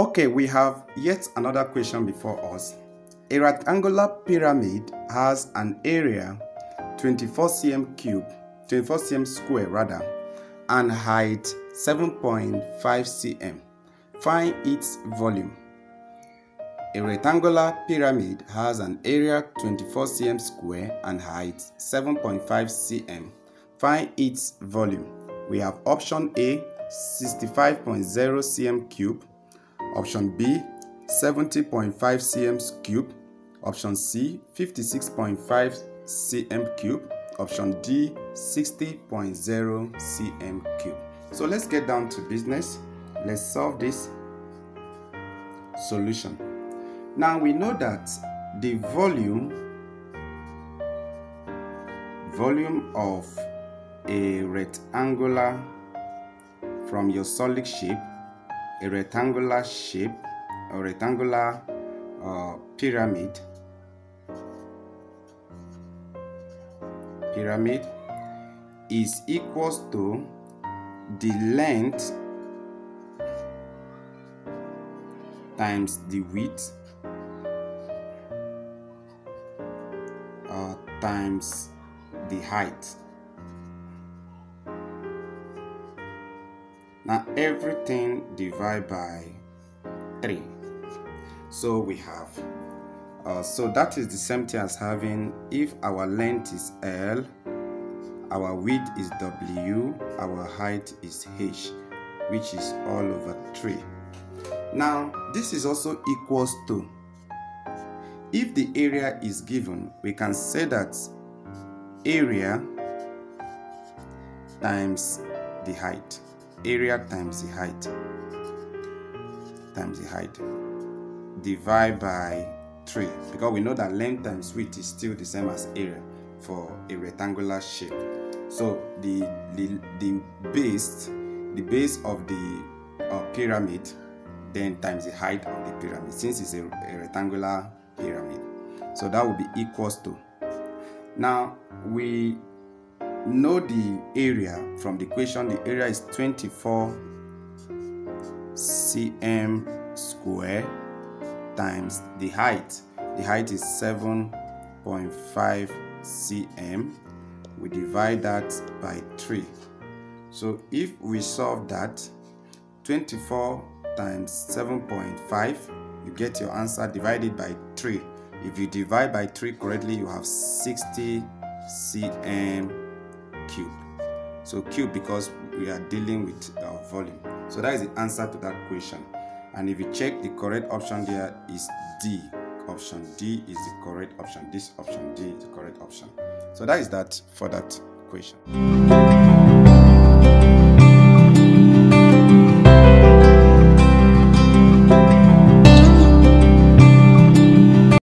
Okay, we have yet another question before us. A rectangular pyramid has an area 24 cm cube, 24 cm square rather, and height 7.5 cm. Find its volume. A rectangular pyramid has an area 24 cm square and height 7.5 cm. Find its volume. We have option A 65.0 cm cube, option B 70.5 cm cube, option C 56.5 cm cube, option D 60.0 cm cube. So let's get down to business. Let's solve this solution. Now we know that the volume volume of a rectangular from your solid shape, a rectangular shape, a rectangular uh, pyramid, pyramid is equals to the length times the width uh, times the height. Now everything divide by 3. So we have, uh, so that is the same thing as having if our length is L, our width is W, our height is H, which is all over 3. Now this is also equals to, if the area is given, we can say that area times the height area times the height. Times the height. Divide by 3 because we know that length times width is still the same as area for a rectangular shape. So the the, the base the base of the uh, pyramid then times the height of the pyramid. Since it's a, a rectangular pyramid. So that will be equals to. Now we know the area from the equation. The area is 24 cm square times the height. The height is 7.5 cm. We divide that by 3 so if we solve that 24 times 7.5 you get your answer divided by 3 if you divide by 3 correctly you have 60 cm cube. So cube because we are dealing with our volume. So that is the answer to that question. And if you check the correct option there is d option. D is the correct option. This option d is the correct option. So that is that for that question